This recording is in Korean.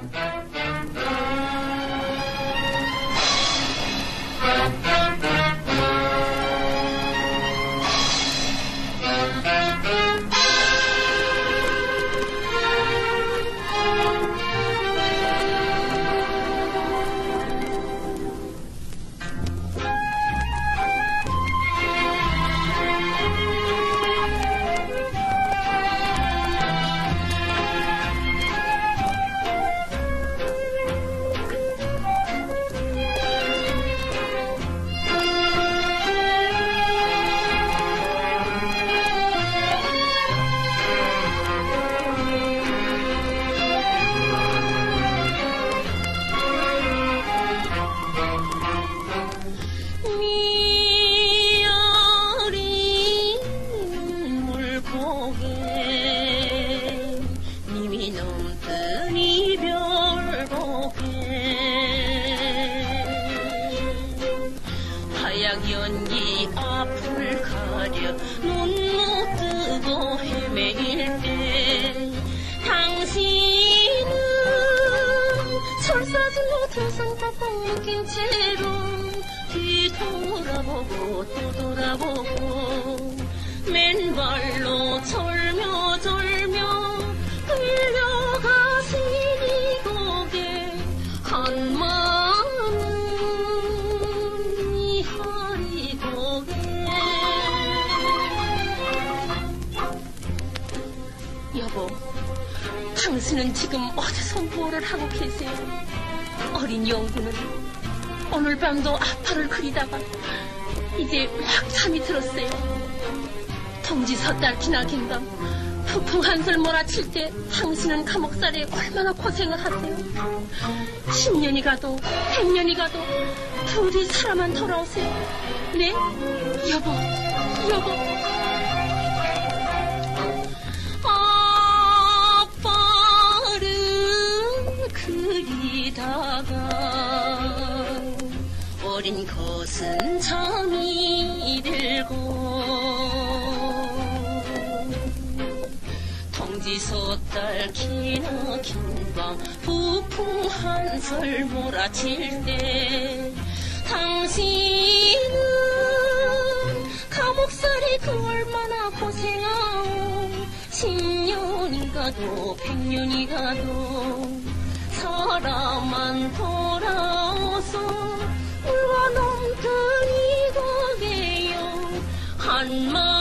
Thank you. 넘든 이별 고개 하약 연기 앞을 가려 눈 못 뜨고 헤매일 때 당신은 철사슬로 등산 빡빡 묶인 채로 뒤돌아보고 또 돌아보고 맨발로 절 당신은 지금 어디서 뭐를 하고 계세요? 어린 영구는 오늘 밤도 아파를 그리다가 이제 막 잠이 들었어요. 동지 섣달 기나긴 밤 폭풍 한술 몰아칠 때 당신은 감옥살이에 얼마나 고생을 하세요. 10년이 가도 100년이 가도 부디 살아만 돌아오세요. 네? 여보, 여보. 어린 것은 잠이 들고 동지소딸 기나긴 밤 부풍 한설 몰아칠 때 당신은 감옥살이 그 얼마나 고생하오 십년이 가도 백년이 가도 사람만 더 one more.